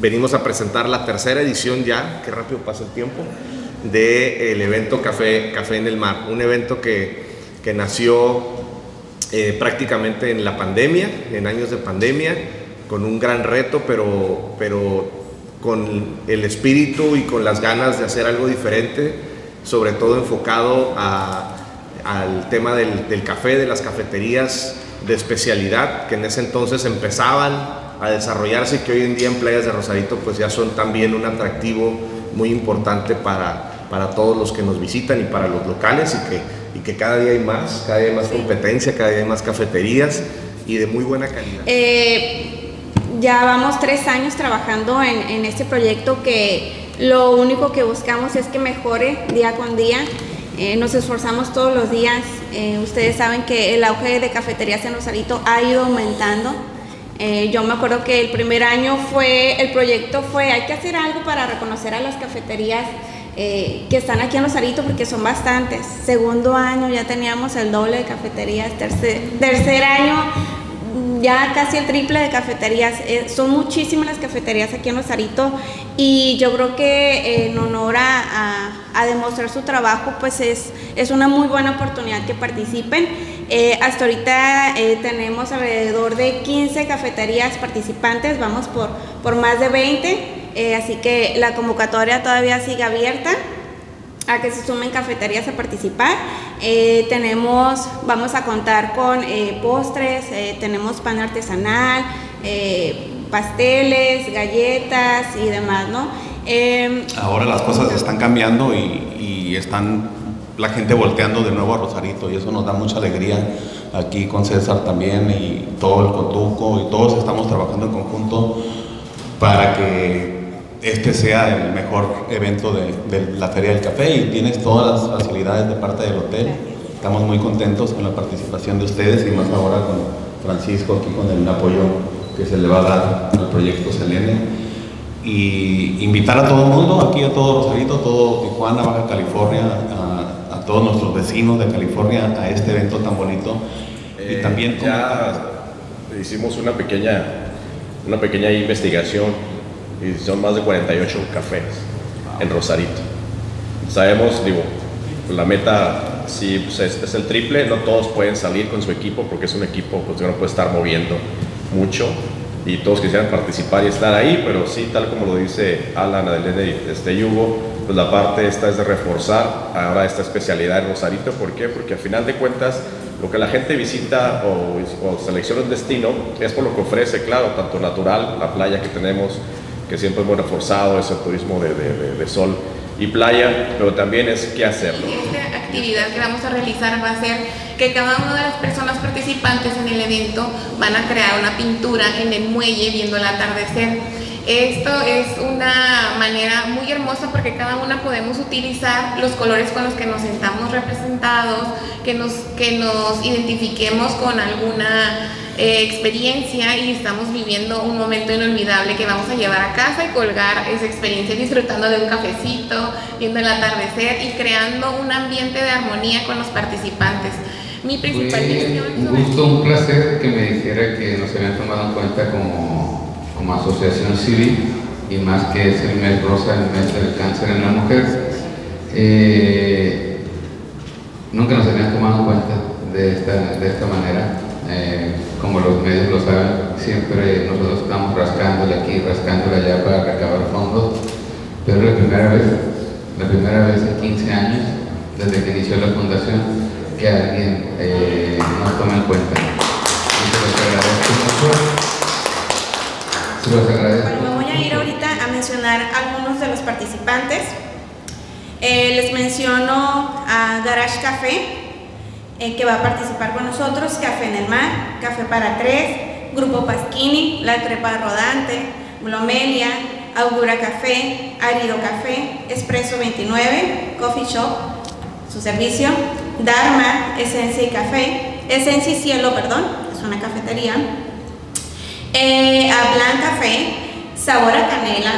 Venimos a presentar la tercera edición ya, qué rápido pasa el tiempo, del evento Café, Café en el Mar. Un evento que, que nació eh, prácticamente en la pandemia, en años de pandemia, con un gran reto, pero, pero con el espíritu y con las ganas de hacer algo diferente, sobre todo enfocado al tema del, del, café, de las cafeterías de especialidad, que en ese entonces empezaban a desarrollarse y que hoy en día en Playas de Rosarito pues ya son también un atractivo muy importante para, para todos los que nos visitan y para los locales y que, y que cada día hay más, cada día hay más competencia, cada día hay más cafeterías y de muy buena calidad. Eh, ya vamos tres años trabajando en, en, este proyecto que lo único que buscamos es que mejore día con día. Eh, nos esforzamos todos los días. Eh, ustedes saben que el auge de cafeterías en Rosarito ha ido aumentando. Eh, yo me acuerdo que el primer año fue, el proyecto fue, hay que hacer algo para reconocer a las cafeterías eh, que están aquí en Rosarito porque son bastantes. Segundo año ya teníamos el doble de cafeterías, tercer, tercer año ya casi el triple de cafeterías. Eh, son muchísimas las cafeterías aquí en Rosarito y yo creo que eh, en honor a, a, a, demostrar su trabajo, pues es, es una muy buena oportunidad que participen. Eh, hasta ahorita eh, tenemos alrededor de 15 cafeterías participantes, vamos por, por más de 20, así que la convocatoria todavía sigue abierta a que se sumen cafeterías a participar. Eh, tenemos, vamos a contar con eh, postres, eh, tenemos pan artesanal, pasteles, galletas y demás, ¿no? Em, Ahora las cosas están cambiando y, están la gente volteando de nuevo a Rosarito y eso nos da mucha alegría aquí con César también y todo el Cotuco y todos estamos trabajando en conjunto para que este sea el mejor evento de, de, la Feria del Café y tienes todas las facilidades de parte del hotel. Estamos muy contentos con la participación de ustedes y más ahora con Francisco aquí con el apoyo que se le va a dar al proyecto Selene. Y invitar a todo el mundo, aquí a todo Rosarito, todo Tijuana, Baja California, a, todos nuestros vecinos de California a este evento tan bonito. Eh, y también ya hicimos una pequeña, una pequeña investigación y son más de 48 cafés en Rosarito. Sabemos, digo, la meta sí pues es, es, el triple, no todos pueden salir con su equipo porque es un equipo pues, que no puede estar moviendo mucho y todos quisieran participar y estar ahí, pero sí, tal como lo dice Alan, Adelene este Hugo, pues la parte esta es de reforzar ahora esta especialidad en Rosarito, ¿por qué? Porque al final de cuentas lo que la gente visita o, o selecciona un destino es por lo que ofrece, claro, tanto natural, la playa que tenemos, que siempre muy reforzado, ese turismo de, de, de, sol y playa, pero también es qué hacerlo. Esta actividad que vamos a realizar va a ser que cada una de las personas participantes en el evento van a crear una pintura en el muelle viendo el atardecer. Esto es una manera muy hermosa porque cada una podemos utilizar los colores con los que nos sentamos representados, que nos, que nos identifiquemos con alguna eh, experiencia y estamos viviendo un momento inolvidable que vamos a llevar a casa y colgar esa experiencia disfrutando de un cafecito, viendo el atardecer y creando un ambiente de armonía con los participantes. Mi principal Fue un gusto, un placer que me dijera que nos habían tomado en cuenta como, como asociación civil y más que es el mes rosa, el mes del cáncer en la mujer. Eh, nunca nos habían tomado en cuenta de esta, de esta manera. Eh, como los medios lo saben, siempre nosotros estamos rascándole aquí, rascándole allá para recabar fondos, pero la primera vez, la primera vez en 15 años, desde que inició la fundación, que alguien eh, nos tome en cuenta. Bueno, me voy a ir ahorita a mencionar algunos de los participantes. Eh, les menciono a Garage Café, eh, que va a participar con nosotros, Café en el Mar, Café para Tres, Grupo Pasquini, La Crepa Rodante, Blomelia, Augura Café, Arido Café, Espresso 29, Coffee Shop, su servicio, Dharma, Esencia y Café, Esencia y Cielo, perdón, es una cafetería, eh, Ablan Café, Sabor a Canela,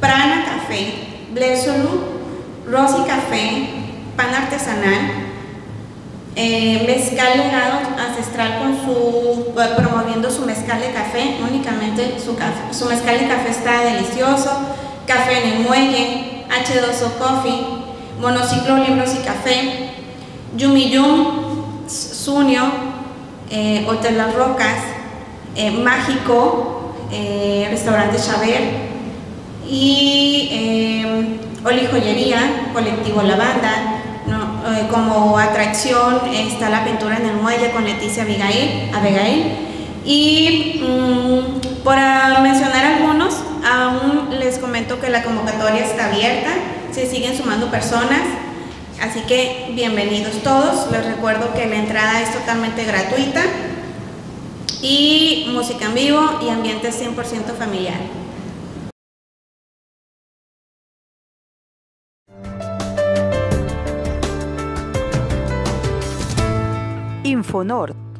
Prana Café, Blesolu, Rosy Café, Pan Artesanal, Eh, mezcal legado ancestral con su, eh, promoviendo su mezcal de café, únicamente su, café, su mezcal de café está delicioso, café en el muelle, H2O Coffee, monociclo libros y café, Yumi Yum, Sunio, eh, Hotel Las Rocas, eh, Mágico, eh, Restaurante Chaver y eh, Oli Joyería, Colectivo Lavanda, eh, como atracción está la pintura en el muelle con Leticia Abigail. Abigail. Y para mencionar algunos, aún les comento que la convocatoria está abierta, se siguen sumando personas, así que bienvenidos todos. Les recuerdo que la entrada es totalmente gratuita y música en vivo y ambiente 100% familiar. Infonor